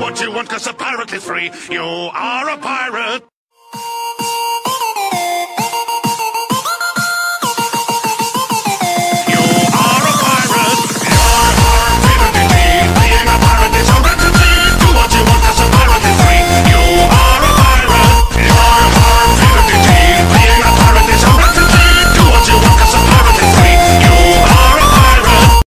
What you want, cause a pirate is free. You are a pirate.